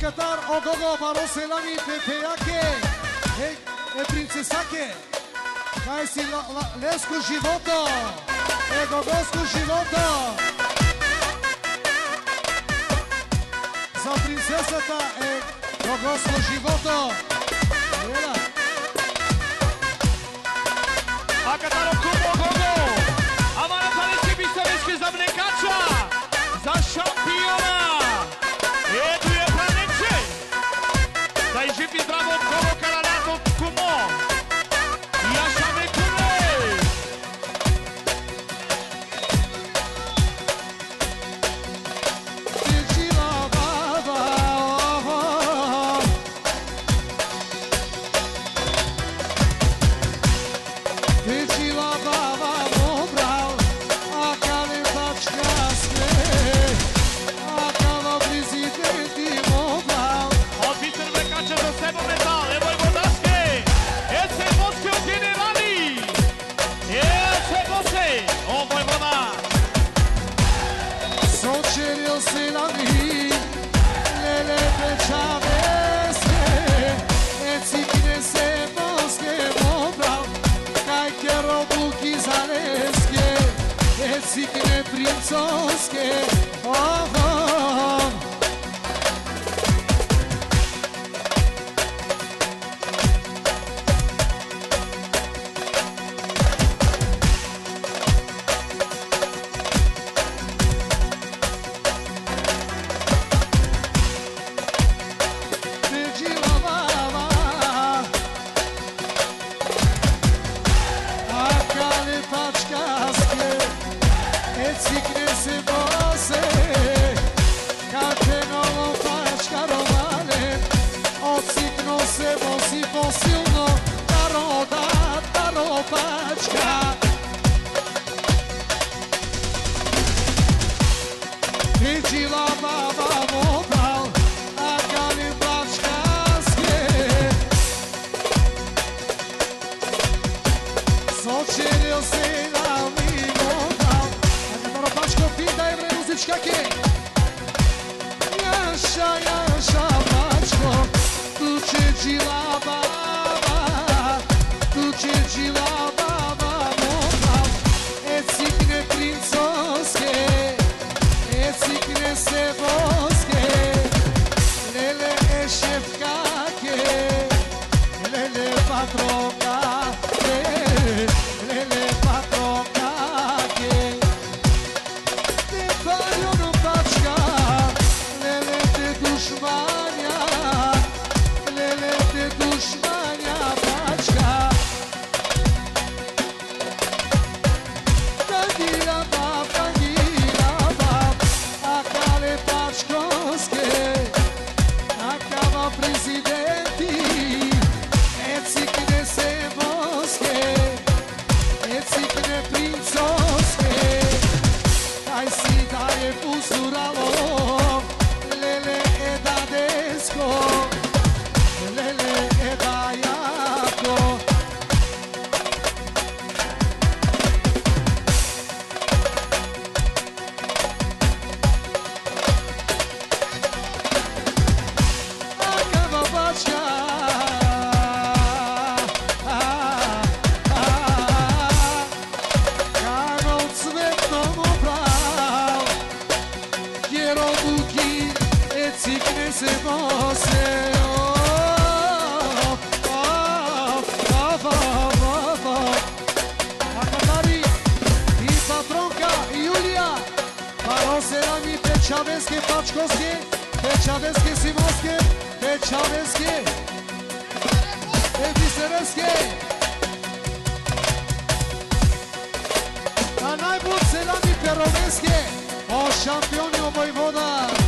Cătar, o gogo, para o selami pe peache Hei, e é prințesache Hai si la, la, lescu și E é gogosco și voto princesa tá e gogosco și voto Así que piensas que... She lá cuatro da je pusuralo Чавески, Пачковски, Печавенски, Симовски, Печавенски, Еписеревски. А најбуд седами Перовенски, о шампиони овој вода.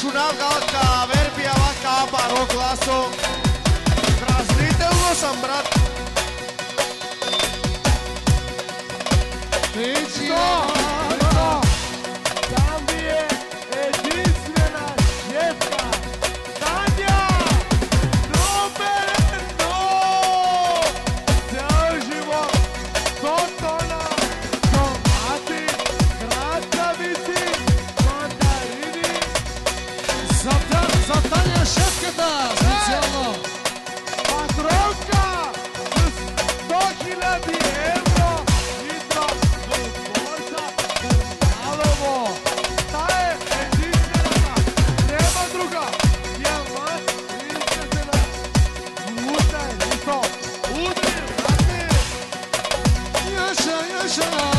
šunavka vaska, verbija vaska, aparo glaso. Razlite ugo sam. Krishna